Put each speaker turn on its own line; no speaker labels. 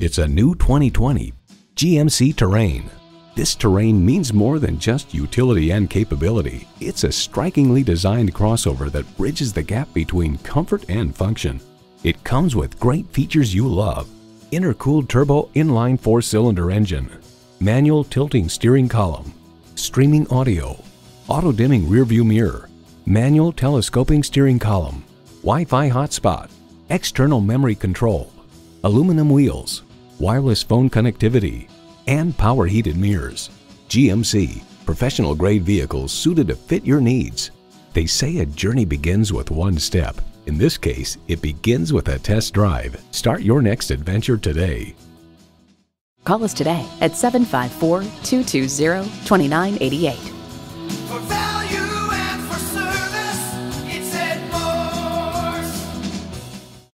It's a new 2020 GMC Terrain. This Terrain means more than just utility and capability. It's a strikingly designed crossover that bridges the gap between comfort and function. It comes with great features you love. Intercooled turbo inline four-cylinder engine, manual tilting steering column, streaming audio, auto-dimming rearview mirror, manual telescoping steering column, Wi-Fi hotspot, external memory control, aluminum wheels, wireless phone connectivity, and power heated mirrors. GMC, professional grade vehicles suited to fit your needs. They say a journey begins with one step. In this case, it begins with a test drive. Start your next adventure today.
Call us today at 754 220 2988